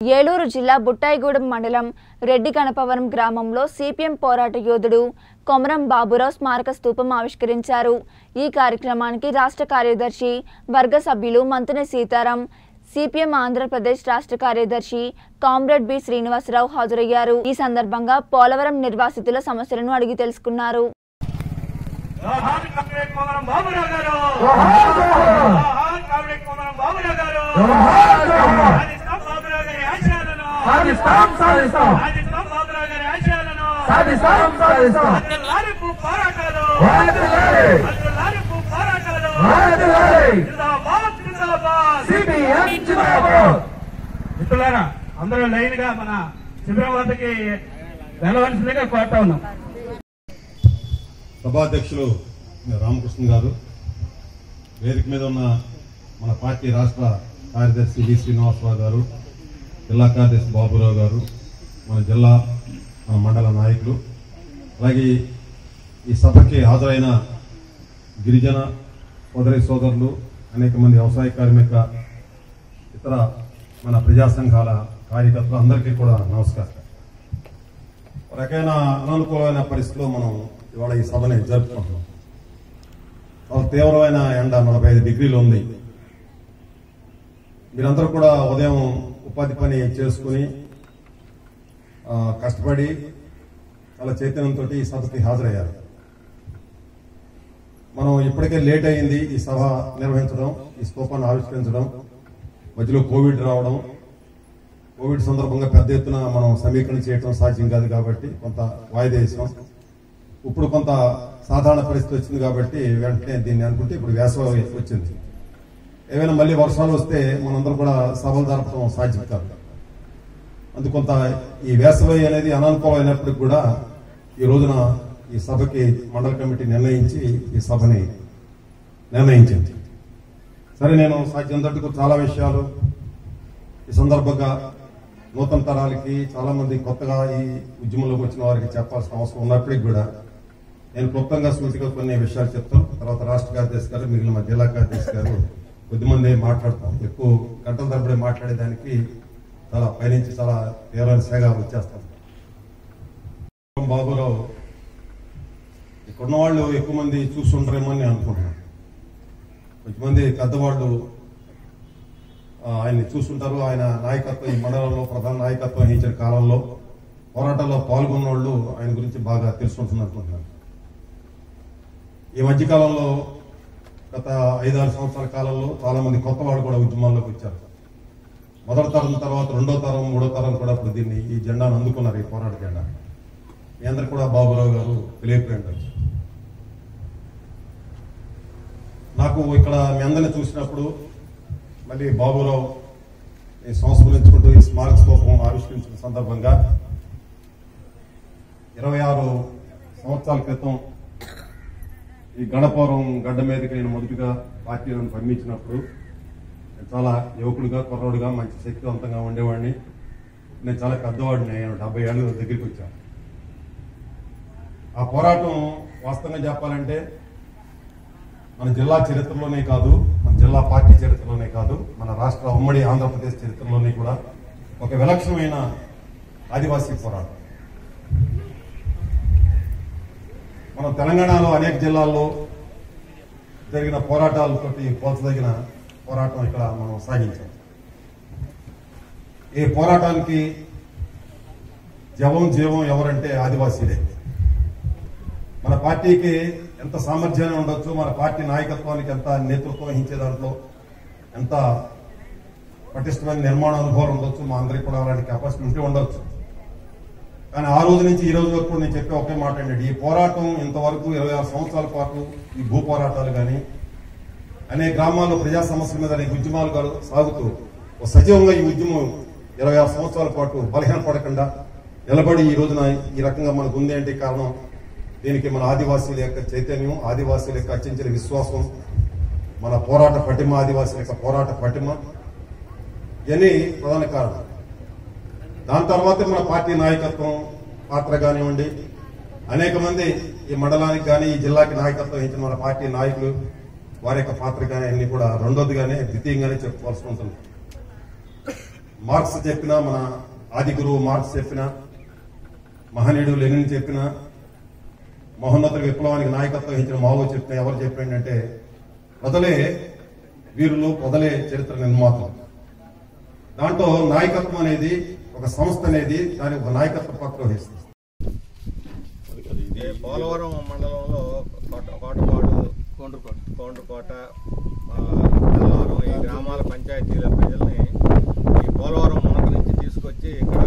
ఏలూరు జిల్లా బుట్టాయిగూడెం మండలం రెడ్డి గణపవరం గ్రామంలో సిపిఎం పోరాట యోధుడు కొమరం బాబురావు స్మారక స్తూపం ఆవిష్కరించారు. ఈ కార్యక్రమానికి రాష్ట్ర కార్యదర్శి వర్గ సభ్యులు మంతుని సీతారాం సిపిఎం ఆంధ్రప్రదేశ్ రాష్ట్ర కార్యదర్శి కామ్రేడ్ బి. శ్రీనివాసరావు హాజరయ్యారు. ఈ సందర్భంగా పోలవరం నిర్వాసితుల సమస్యలను అడిగి తెలుసుకున్నారు. బాబురావు గారు జోహార్ కామ్రేడ్ కోమరం బాబురావు గారు సాధిస్తాం బాబురావు గారి ఆశయాలను సాధిస్తాం సాధిస్తాం. సాధిస్తాం. సాధిస్తాం పోరాటాలు మిత్రులారా అందరూ లైన్గా మన శిబిరం వద్దకి వెళ్ళవలసిందిగా కోరుతా ఉన్నాం. సభాధ్యక్షులు రామకృష్ణ గారు వేదిక మీద ఉన్న మన పార్టీ రాష్ట్ర కార్యదర్శి వి శ్రీనివాసరావు గారు జిల్లా కార్యదర్శి బాబురావు గారు మన జిల్లా మన మండల నాయకులు అలాగే ఈ సభకి హాజరైన గిరిజన సోదరి సోదరులు అనేక మంది వ్యవసాయ కార్మిక ఇతర మన ప్రజా సంఘాల కార్యకర్తలు అందరికీ కూడా నమస్కారం. ఒక రకమైన అననుకూలమైన పరిస్థితిలో మనం ఇవాళ ఈ సభని జరుపుకుంటున్నాం. చాలా తీవ్రమైన ఎండ నలభై ఐదు డిగ్రీలు ఉంది. మీరందరూ కూడా ఉదయం ఉపాధి పని చేసుకుని కష్టపడి చాలా చైతన్యంతో ఈ సభకి హాజరయ్యారు. మనం ఇప్పటికే లేట్ అయింది ఈ సభ నిర్వహించడం ఈ స్తూపాన్ని ఆవిష్కరించడం మధ్యలో కోవిడ్ రావడం. కోవిడ్ సందర్భంగా పెద్ద ఎత్తున మనం సమీకరణ చేయడం సాధ్యం కాదు కాబట్టి కొంత వాయిదా వేసాం. ఇప్పుడు కొంత సాధారణ పరిస్థితి వచ్చింది కాబట్టి వెంటనే దీన్ని అనుకుంటే ఇప్పుడు వేసవి వచ్చింది. ఏమైనా మళ్ళీ వర్షాలు వస్తే మనందరం కూడా సభలు జరపడం సాధ్యం కాదు. అందుకు కొంత ఈ వేసవి అనేది అనానుకూలమైనప్పటికి కూడా ఈ రోజున ఈ సభకి మండల కమిటీ నిర్ణయించి ఈ సభని నిర్ణయించింది. సరే నేను సాధ్యం తట్టుకు చాలా విషయాలు. ఈ సందర్భంగా నూతన తరాలకి చాలామంది కొత్తగా ఈ ఉద్యమంలోకి వచ్చిన వారికి చెప్పాల్సిన అవసరం ఉన్నప్పటికీ కూడా నేను క్లుప్తంగా సూటిగా కొన్ని విషయాలు చెప్తాను. తర్వాత రాష్ట్ర కార్యదర్శి గారు మిగిలిన మా జిల్లా కార్యదర్శి గారు కొద్దిమంది మాట్లాడతాం. ఎక్కువ గంటల తరబడి మాట్లాడేదానికి చాలా పైనుంచి చాలా తీవ్రమైన సేగ వచ్చేస్తాం బాబురావు ఇక్కడున్న వాళ్ళు ఎక్కువ మంది చూస్తుంటారేమో అని నేను అనుకుంటున్నాను. కొంతమంది పెద్దవాళ్ళు ఆయన్ని చూస్తుంటారు. ఆయన నాయకత్వం ఈ మండలంలో ప్రధాన నాయకత్వం వహించిన కాలంలో పోరాటంలో పాల్గొన్న వాళ్ళు ఆయన గురించి బాగా తెలుసుకుంటున్నారు అనుకుంటున్నాను ఈ మధ్యకాలంలో గత ఐదారు సంవత్సరాల కాలంలో చాలామంది కొత్త వాళ్ళు కూడా ఉద్యమాల్లోకి వచ్చారు. మొదటి తరం తర్వాత రెండో తరం మూడో తరం కూడా ఇప్పుడు దీన్ని ఈ జెండాను అందుకున్నారు ఈ పోరాట జెండా మీ అందరు కూడా బాబురావు గారు తెలియపోయి నాకు ఇక్కడ మీ అందరిని చూసినప్పుడు మళ్ళీ బాబురావు ఈ సంస్మరించుకుంటూ ఈ స్మారక స్తూపం ఆవిష్కరించిన సందర్భంగా ఇరవై ఆరు సంవత్సరాల క్రితం ఈ గణపవరం గడ్డ మీదకి నేను మొదటిగా పార్టీలను పంపించినప్పుడు నేను చాలా యువకుడిగా కుర్రోడుగా మంచి శక్తివంతంగా ఉండేవాడిని. నేను చాలా పెద్దవాడిని నేను డెబ్బై ఏళ్ళ దగ్గరికి వచ్చాను. ఆ పోరాటం వాస్తవంగా చెప్పాలంటే మన జిల్లా చరిత్రలోనే కాదు మన జిల్లా పార్టీ చరిత్రలోనే కాదు మన రాష్ట్ర ఉమ్మడి ఆంధ్రప్రదేశ్ చరిత్రలోనే కూడా ఒక విలక్షణమైన ఆదివాసీ పోరాటం. మనం తెలంగాణలో అనేక జిల్లాల్లో జరిగిన పోరాటాలతోటి పోల్చదగిన పోరాటం ఇక్కడ మనం సాగించాం. ఈ పోరాటానికి జవం జీవం ఎవరంటే ఆదివాసీలే. మన పార్టీకి ఎంత సామర్థ్యాన్ని ఉండొచ్చు మన పార్టీ నాయకత్వానికి ఎంత నేతృత్వం వహించే దాంట్లో ఎంత పటిష్టమైన నిర్మాణ అనుభవం ఉండొచ్చు మా అందరికి కూడా అలాంటి కెపాసిటీ ఉంటే ఉండొచ్చు. కానీ ఆ రోజు నుంచి ఈ రోజు వరకు నేను చెప్పే ఒకే మాట అండి ఈ పోరాటం ఇంతవరకు ఇరవై ఆరు సంవత్సరాల పాటు ఈ భూ పోరాటాలు కానీ అనేక గ్రామాల్లో ప్రజా సమస్యల మీద అనేక ఉద్యమాలు సాగుతూ ఒక సజీవంగా ఈ ఉద్యమం ఇరవై ఆరు సంవత్సరాల పాటు బలహీన పడకుండా నిలబడి ఈ రోజున ఈ రకంగా మనకు ఉంది అంటే కారణం దీనికి మన ఆదివాసీల యొక్క చైతన్యం ఆదివాసీల యొక్క అత్యంత విశ్వాసం మన పోరాట పటిమ ఆదివాసీల యొక్క పోరాట పటిమ. ఇవన్నీ ప్రధాన కారణం. దాని తర్వాత మన పార్టీ నాయకత్వం పాత్ర కానివ్వండి. అనేక మంది ఈ మండలానికి కానీ ఈ జిల్లాకి నాయకత్వం ఇచ్చిన మన పార్టీ నాయకులు వారి యొక్క పాత్ర కానీ అన్ని కూడా రెండోదిగానే ద్వితీయంగానే చెప్పుకోవాల్సి ఉంటుంది. మార్క్స్ చెప్పిన మన ఆది గురువు మార్క్స్ చెప్పిన మహనీయుడు లెనిన్ చెప్పిన మహోన్నత విప్లవానికి నాయకత్వం వహించిన మావో చెప్పిన ఎవరు చెప్పాడంటే మొదలే వీరులు ప్రజలే చరిత్ర నిర్మాతలు. దాంట్లో నాయకత్వం అనేది ఒక సంస్థ అనేది దాని ఒక నాయకత్వ పాత్ర వహిస్తుంది. పోలవరం మండలంలో కోటపాడు కోండ్రకోట కోండ్రకోట ఆ, ఈ గ్రామాల పంచాయతీల ప్రజల్ని ఈ పోలవరం మునక నుంచి తీసుకొచ్చి ఇక్కడ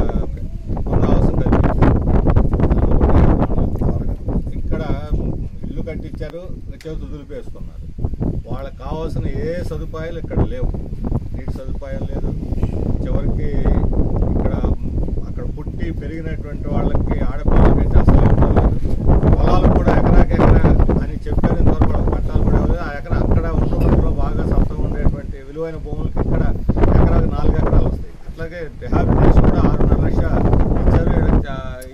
పునరావాసం కల్పించారు. ఇక్కడ ఇల్లు కట్టించారు చేతులు దులిపేసుకున్నారు. వాళ్ళకి కావాల్సిన ఏ సదుపాయాలు ఇక్కడ లేవు. నీటి సదుపాయాలు లేదు చివరికి ఇక్కడ అక్కడ పుట్టి పెరిగినటువంటి వాళ్ళకి ఆడపిల్లలకి అసలు పొలాలు కూడా ఎకరాకి ఎకరా అని చెప్పారు. ఇంతవరకు పట్టాలు కూడా ఇవ్వలేదు. ఆ ఎకరా అక్కడ ఉండడంలో బాగా సొంతం ఉండేటువంటి విలువైన భూములకి ఇక్కడ ఎకరాకు నాలుగు ఎకరాలు వస్తాయి. అట్లాగే రిహాబిలిటేషన్ కూడా ఆరున్నర లక్ష ఇచ్చారు.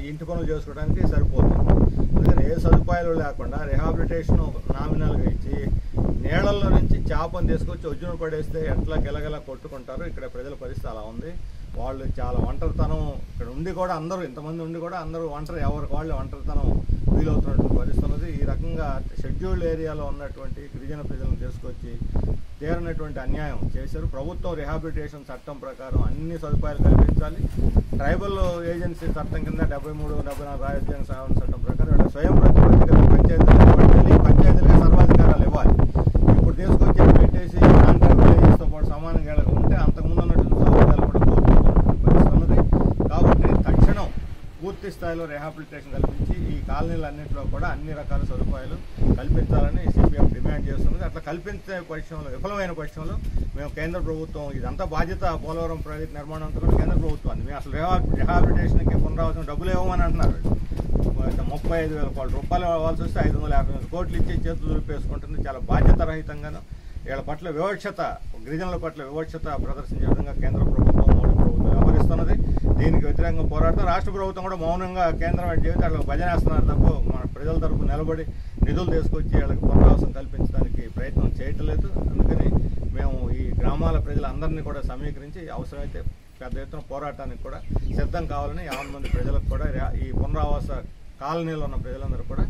ఇంటి పనులు చేసుకోవడానికి సరిపోతుంది. అందుకని ఏ సదుపాయాలు లేకుండా రిహాబిలిటేషన్ నామినల్గా ఇచ్చి నీళ్ళల్లో నుంచి చేపను తీసుకొచ్చి ఒజ్జున పడేస్తే ఎట్లా గెలగెల కొట్టుకుంటారు ఇక్కడ ప్రజల పరిస్థితి అలా ఉంది. వాళ్ళు చాలా ఒంటరితనం. ఇక్కడ ఉండి కూడా అందరూ ఇంతమంది ఉండి కూడా అందరూ ఒంటరి. ఎవరికి వాళ్ళు ఒంటరితనం వీలవుతున్నటువంటి పరిస్థితి ఉన్నది ఈ రకంగా షెడ్యూల్డ్ ఏరియాలో ఉన్నటువంటి గిరిజన ప్రజలను తీసుకొచ్చి తీరనటువంటి అన్యాయం చేశారు. ప్రభుత్వం రిహాబిలిటేషన్ చట్టం ప్రకారం అన్ని సదుపాయాలు కల్పించాలి. ట్రైబల్ ఏజెన్సీ చట్టం కింద డెబ్బై మూడు డెబ్బై నాలుగు రాజధాని సవరణ చట్టం ప్రకారం స్వయం ప్రతిపత్తి పంచాయతీలు పంచాయతీలకు సర్వాధికారాలు ఇవ్వాలి. ఇప్పుడు తీసుకొచ్చి ఇక్కడ పెట్టేసి నాన్ ట్రైబల్ ఏజెన్సీతో పాటు సమానంగా వీళ్ళకి ఉంటే అంతకుముందు ఉన్నటువంటి సౌకర్యాలు కూడా కోల్పోతున్నటువంటి పరిస్థితి ఉన్నది కాబట్టి తక్షణం పూర్తి స్థాయిలో రిహాబిలిటేషన్ కల్పించి ఈ కాలనీలన్నింటిలో కూడా అన్ని రకాల సదుపాయాలు కల్పించాలని సిపిఎం డిమాండ్ చేస్తున్నది. అట్లా కల్పించే పక్షంలో విఫలమైన పక్షంలో మేము కేంద్ర ప్రభుత్వం ఇదంతా బాధ్యత పోలవరం ప్రాజెక్ట్ నిర్మాణం అంతా కూడా కేంద్ర ప్రభుత్వాన్ని. మేము అసలు రిహా రిహాబిలిటేషన్కి పునరావాసం డబ్బులు ఇవ్వమని అంటున్నారు. ముప్పై ఐదు వేల కోట్ల రూపాయలు ఇవ్వాల్సి వస్తే ఐదు వందల యాభై వేల కోట్లు ఇచ్చి చేతులు దులిపేసుకుంటుంది. చాలా బాధ్యత రహితంగాను వీళ్ళ పట్ల వివక్షత గిరిజనుల పట్ల వివక్షత ప్రదర్శించే విధంగా కేంద్ర ప్రభుత్వం మోడీ ప్రభుత్వం వ్యవహరిస్తున్నది. దీనికి వ్యతిరేకంగా పోరాడుతూ రాష్ట్ర ప్రభుత్వం కూడా మౌనంగా కేంద్రం చేసి వాళ్ళకి భజన వేస్తున్నారు తప్ప. మన ప్రజల తరపు నిలబడి నిధులు తీసుకొచ్చి వాళ్ళకి పునరావాసం కల్పించడానికి ప్రయత్నం చేయట్లేదు. అందుకని మేము ఈ గ్రామాల ప్రజలందరినీ కూడా సమీకరించి అవసరమైతే పెద్ద ఎత్తున పోరాటానికి కూడా సిద్ధం కావాలని యాభై మంది ప్రజలకు కూడా ఈ పునరావాస కాలనీలో ఉన్న ప్రజలందరూ కూడా